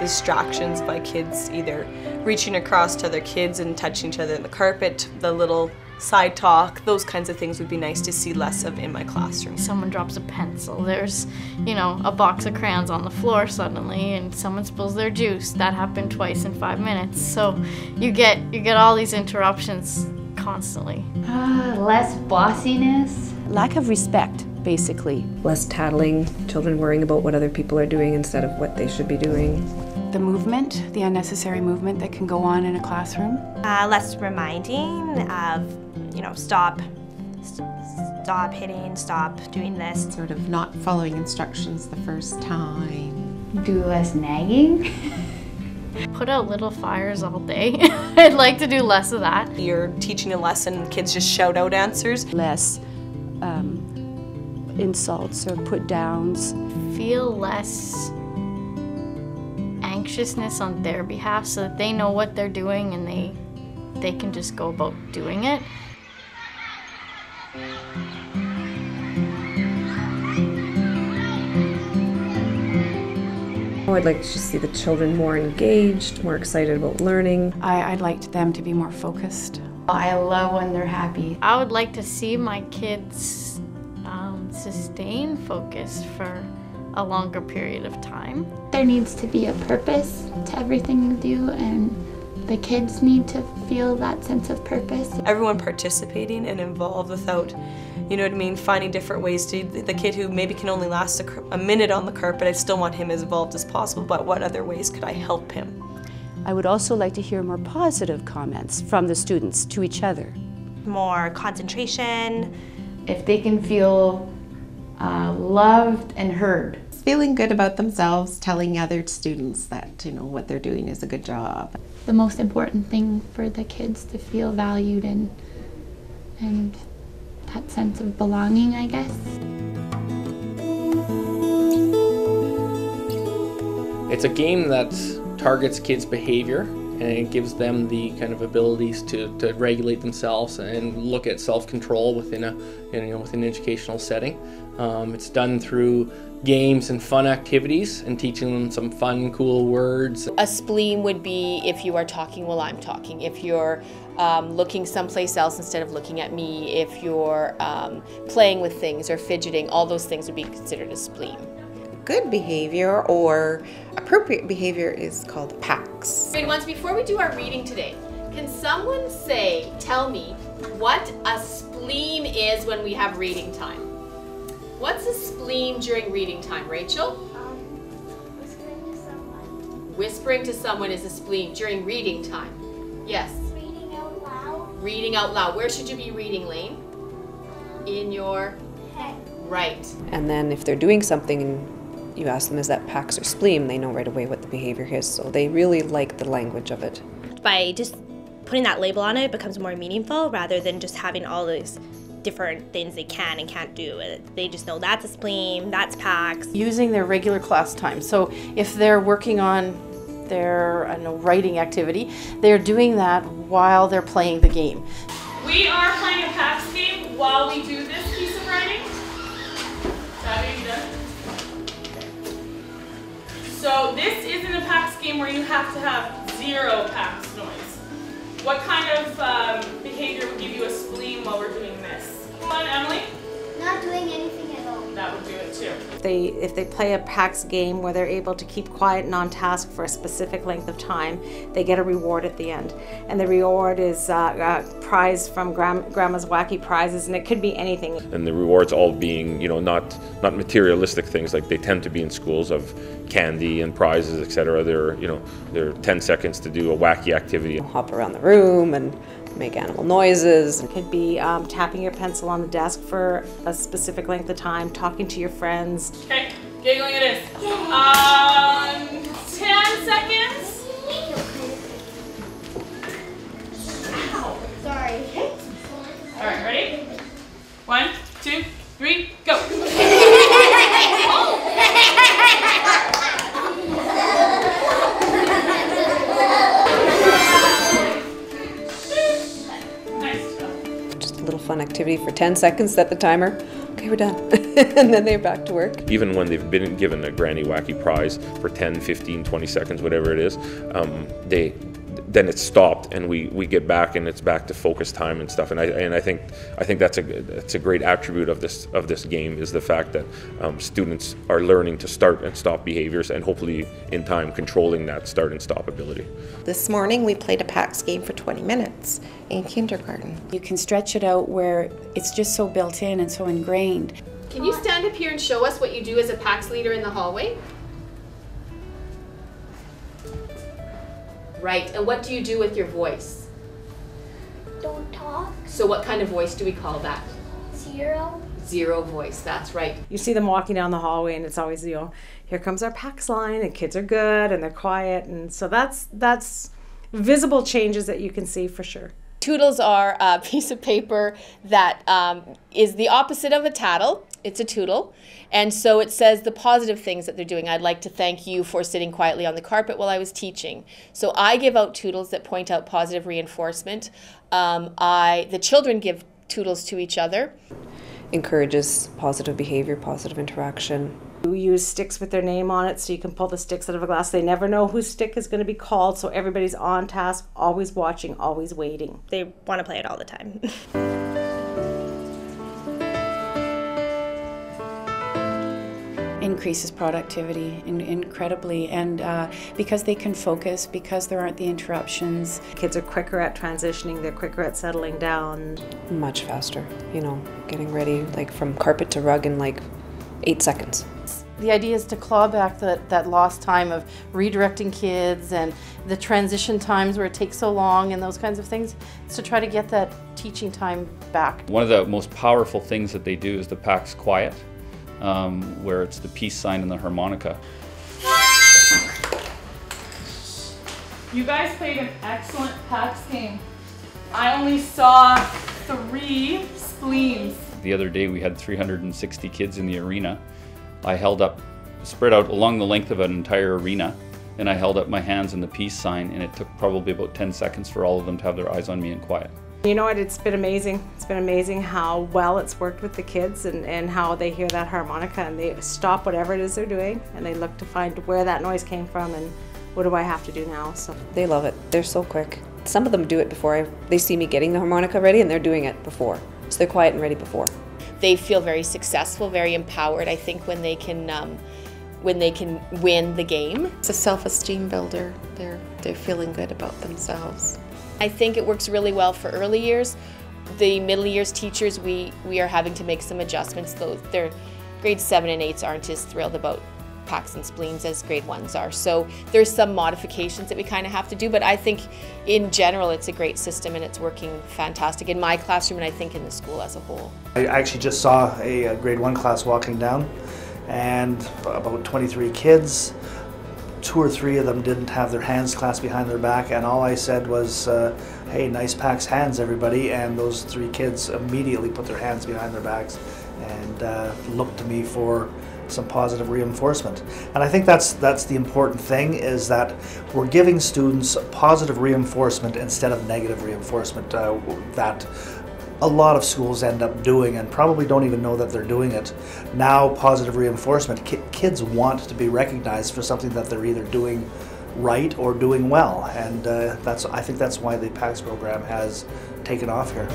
Distractions by kids either reaching across to other kids and touching each other in the carpet, the little side talk, those kinds of things would be nice to see less of in my classroom. Someone drops a pencil, there's, you know, a box of crayons on the floor suddenly and someone spills their juice. That happened twice in 5 minutes. So you get you get all these interruptions constantly. Uh, less bossiness. Lack of respect, basically. Less tattling, children worrying about what other people are doing instead of what they should be doing. The movement, the unnecessary movement that can go on in a classroom. Uh, less reminding of, you know, stop, st stop hitting, stop doing this. Sort of not following instructions the first time. Do less nagging. Put out little fires all day. I'd like to do less of that. You're teaching a lesson, kids just shout out answers. Less um, insults or put downs. Feel less anxiousness on their behalf so that they know what they're doing and they they can just go about doing it. I'd like to see the children more engaged, more excited about learning. I, I'd like them to be more focused. I love when they're happy. I would like to see my kids um, sustain focus for a longer period of time. There needs to be a purpose to everything you do, and the kids need to feel that sense of purpose. Everyone participating and involved without, you know what I mean, finding different ways to, the kid who maybe can only last a, a minute on the carpet, I still want him as involved as possible, but what other ways could I help him? I would also like to hear more positive comments from the students to each other. More concentration. If they can feel uh, loved and heard. Feeling good about themselves, telling other students that, you know, what they're doing is a good job. The most important thing for the kids to feel valued and and that sense of belonging, I guess. It's a game that targets kids' behavior and it gives them the kind of abilities to, to regulate themselves and look at self-control within a you know within an educational setting. Um, it's done through games and fun activities and teaching them some fun, cool words. A spleen would be if you are talking while I'm talking, if you're um, looking someplace else instead of looking at me, if you're um, playing with things or fidgeting, all those things would be considered a spleen. Good behavior or appropriate behavior is called PAX. Grade ones, before we do our reading today, can someone say, tell me, what a spleen is when we have reading time? What's a spleen during reading time, Rachel? Um, whispering to someone. Whispering to someone is a spleen during reading time. Yes. Reading out loud. Reading out loud. Where should you be reading, Lane? In your head. Right. And then if they're doing something and you ask them, is that PAX or spleen, they know right away what the behavior is. So they really like the language of it. By just putting that label on it, it becomes more meaningful rather than just having all these different things they can and can't do. They just know that's a spleen, that's PAX. Using their regular class time. So if they're working on their I know, writing activity, they're doing that while they're playing the game. We are playing a PAX game while we do this So this isn't a PAX game where you have to have zero PAX noise. What kind of um, behavior would give you a spleen while we're doing this? Come on, Emily. Not doing anything. That would do it too. If they, if they play a PAX game where they're able to keep quiet and on task for a specific length of time, they get a reward at the end. And the reward is uh, a prize from Gram- Grandma's Wacky Prizes, and it could be anything. And the rewards all being, you know, not, not materialistic things like they tend to be in schools of candy and prizes, etc. They're, you know, they're 10 seconds to do a wacky activity. Hop around the room and make animal noises. It could be um, tapping your pencil on the desk for a specific length of time, talking to your friends. Okay, giggling it is. Um, 10 seconds. Sorry. All right, ready? One, activity for 10 seconds, set the timer. okay, we're done. and then they're back to work. Even when they've been given a Granny Wacky prize for 10, 15, 20 seconds, whatever it is, um, they then it's stopped and we, we get back and it's back to focus time and stuff and I and I think I think that's a that's a great attribute of this of this game is the fact that um, students are learning to start and stop behaviors and hopefully in time controlling that start and stop ability. This morning we played a PAX game for 20 minutes in kindergarten. You can stretch it out where it's just so built in and so ingrained. Can you stand up here and show us what you do as a PAX leader in the hallway? Right, and what do you do with your voice? Don't talk. So what kind of voice do we call that? Zero. Zero voice, that's right. You see them walking down the hallway, and it's always you know, here comes our PAX line, and kids are good and they're quiet, and so that's that's visible changes that you can see for sure. Tootles are a piece of paper that um, is the opposite of a tattle. It's a tootle. And so it says the positive things that they're doing. I'd like to thank you for sitting quietly on the carpet while I was teaching. So I give out tootles that point out positive reinforcement. Um, I, the children give tootles to each other. Encourages positive behavior, positive interaction. We use sticks with their name on it so you can pull the sticks out of a glass. They never know whose stick is going to be called, so everybody's on task, always watching, always waiting. They want to play it all the time. increases productivity in, incredibly and uh, because they can focus because there aren't the interruptions kids are quicker at transitioning they're quicker at settling down much faster you know getting ready like from carpet to rug in like eight seconds the idea is to claw back that, that lost time of redirecting kids and the transition times where it takes so long and those kinds of things. It's to try to get that teaching time back. One of the most powerful things that they do is the PAX Quiet um, where it's the peace sign and the harmonica. You guys played an excellent PAX game. I only saw three spleens. The other day we had 360 kids in the arena. I held up, spread out along the length of an entire arena, and I held up my hands in the peace sign, and it took probably about 10 seconds for all of them to have their eyes on me and quiet. You know what, it's been amazing. It's been amazing how well it's worked with the kids and, and how they hear that harmonica and they stop whatever it is they're doing and they look to find where that noise came from and what do I have to do now. So They love it. They're so quick. Some of them do it before I, they see me getting the harmonica ready and they're doing it before. So they're quiet and ready before. They feel very successful, very empowered, I think, when they can um, when they can win the game. It's a self-esteem builder. They're they're feeling good about themselves. I think it works really well for early years. The middle years teachers, we, we are having to make some adjustments. Though their grade seven and eights aren't as thrilled about PAX and spleens as grade ones are. So there's some modifications that we kind of have to do, but I think in general it's a great system and it's working fantastic in my classroom and I think in the school as a whole. I actually just saw a, a grade one class walking down and about 23 kids two or three of them didn't have their hands clasped behind their back, and all I said was, uh, "Hey, nice PAX hands, everybody!" And those three kids immediately put their hands behind their backs and uh, looked to me for some positive reinforcement. And I think that's that's the important thing is that we're giving students positive reinforcement instead of negative reinforcement. Uh, that a lot of schools end up doing and probably don't even know that they're doing it. Now, positive reinforcement, ki kids want to be recognized for something that they're either doing right or doing well, and uh, that's I think that's why the PAX program has taken off here.